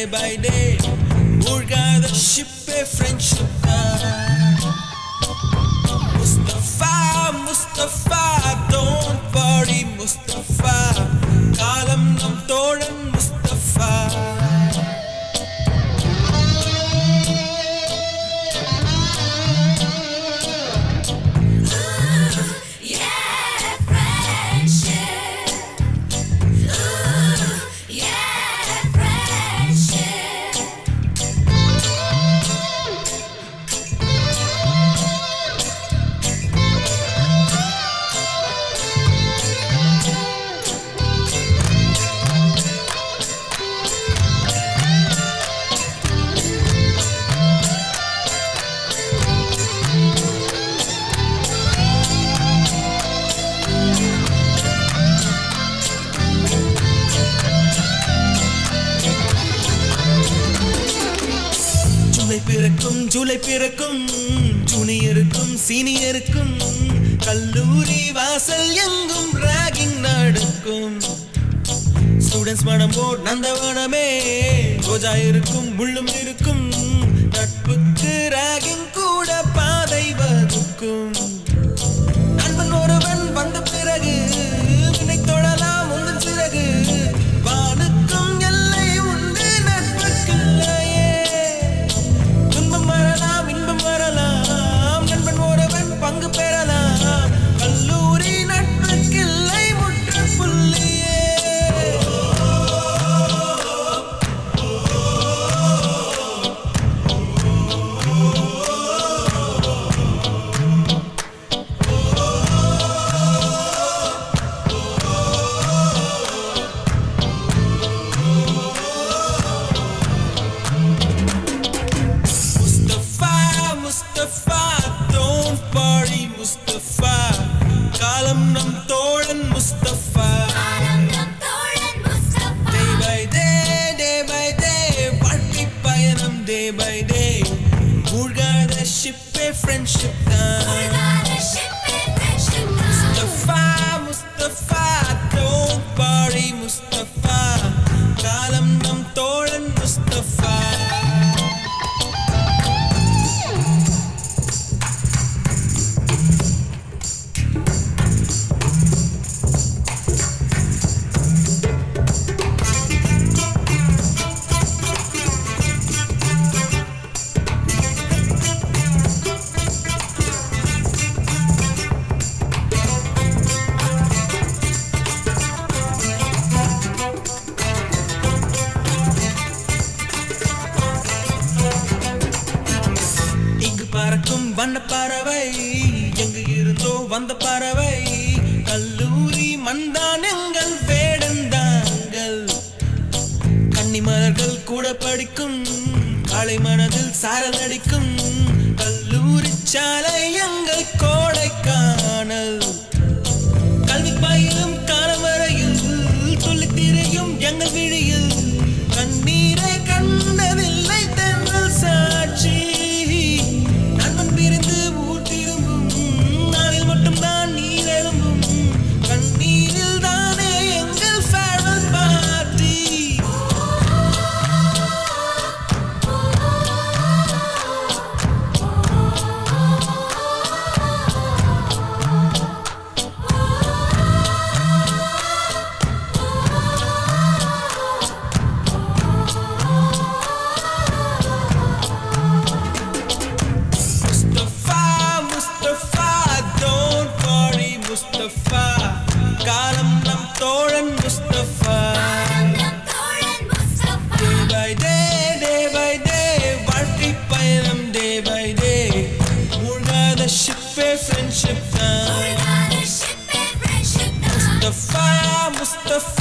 day by day Arkadaşı ve eh, friendship. Mustafa, Mustafa Don't worry Mustafa பிறக்கும் ஜூனியருக்கும் சீனியருக்கும் கல்லூரி வாசல் எங்கும் ராகிங் நடக்கும். ஸ்டூடெண்ட்ஸ் மனம் போர் நந்தவனமே ரோஜா இருக்கும் முள்ளும் இருக்கும் நட்புக்கு ராகிங் friendship, friendship time. வண்ண பறவை எங்கு இருந்தோ வந்த பறவை. கல்லூரி மந்தான் எங்கள் வேடந்தாங்கள் கன்னிமலர்கள் கூட படிக்கும் காலை மனதில் சாரல் கல்லூரி சால friendship now. Ship and friendship now. Mustafa, Mustafa.